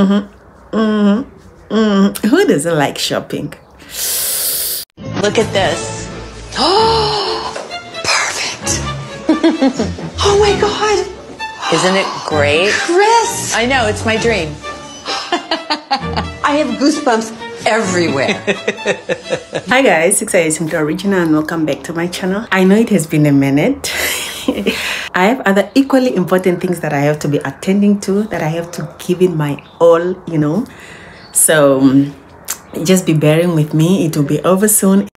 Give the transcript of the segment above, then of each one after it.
Mm-hmm. Mm-hmm. Mm-hmm. Who doesn't like shopping? Look at this. Oh, Perfect. oh my God. Isn't it great? Chris, I know, it's my dream. I have goosebumps everywhere. Hi guys, it's Simply Original and welcome back to my channel. I know it has been a minute. I have other equally important things that I have to be attending to, that I have to give in my all, you know. So um, just be bearing with me, it will be over soon.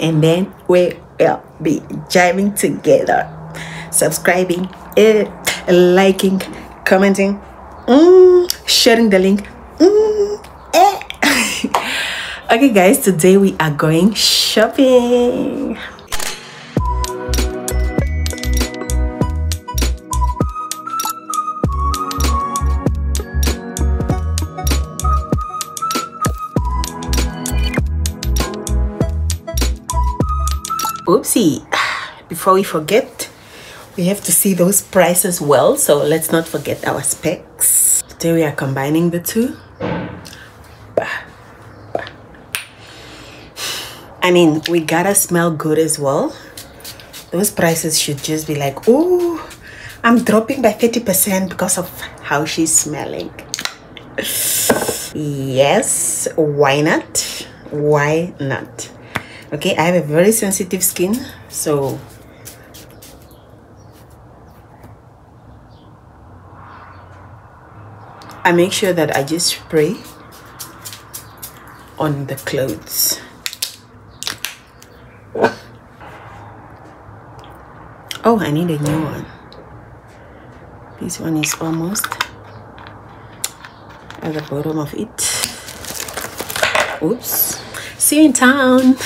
And then we be jiving together subscribing eh, liking commenting mm, sharing the link mm, eh. okay guys today we are going shopping oopsie before we forget we have to see those prices well so let's not forget our specs. Today we are combining the two. I mean we gotta smell good as well. Those prices should just be like oh i'm dropping by 30 percent because of how she's smelling. Yes why not? Why not okay i have a very sensitive skin so i make sure that i just spray on the clothes. Oh i need a new one. This one is almost at the bottom of it. Oops. See you in town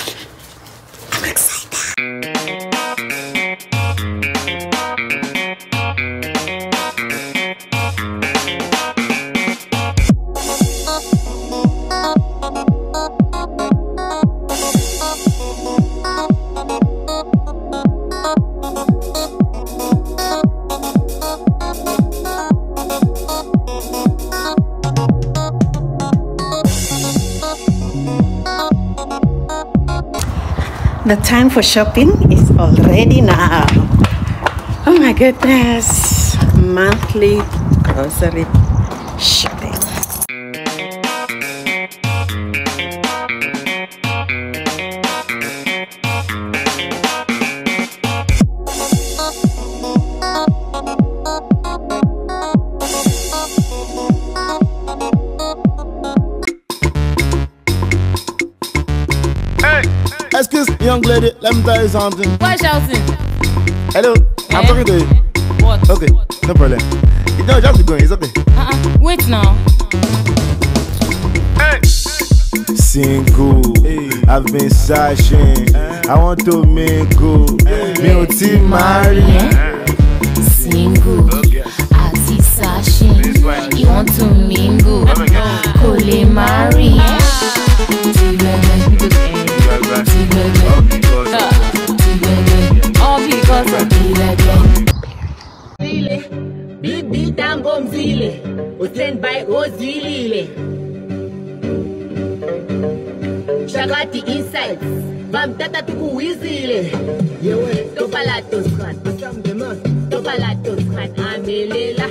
The time for shopping is already now. Oh my goodness. Monthly grocery shopping. Excuse, young lady, let me tell you something. Why shouting? Hello, I'm Eh? talking to you. What? Okay, no problem. You know, just be going, it's okay. Uh-uh. Wait now. Single, I've been searching. Eh. I want to mingle. Eh. Me ò tí marry. Eh? Single. Àti tango ustand by ozilile. Shakati insights, vamtata tukuwizile. Yewe, topalato skrat, topalato skrat, amelela.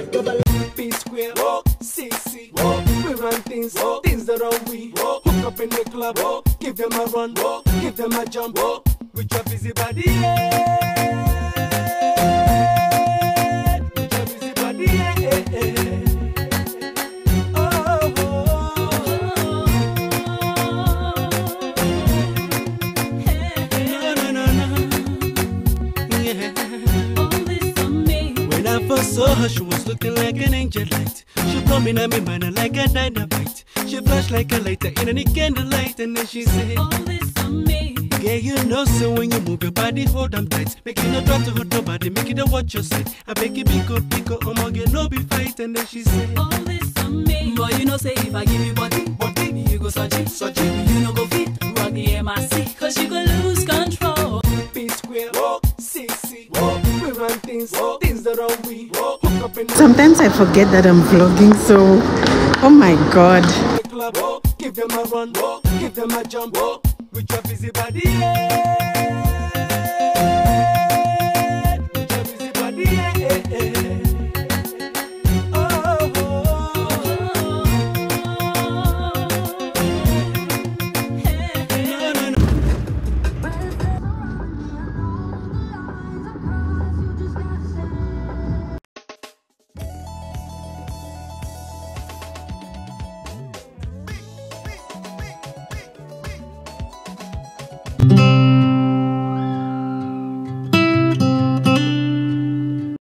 P square, CC, we run things, things that are we. Hook up in the club, give them a run, give them a jump, with your busy body. Yeah. I saw her, she was looking like an angel light. She blow me, me mind like a dynamite. She flash like a lighter in any candlelight, and then she said, All this on me. Yeah, you know, so when you move your body, hold them tight. Make you no try to hurt nobody, make you don't watch your side. I make you, pick up, pick up, um, get no be fight. And then she said, All this on me. Boy, you know, say if I give you body, body, you go search it, search it. Sometimes I forget that I'm vlogging, so oh my god. give them a run, give them a jump, with your busy body. Música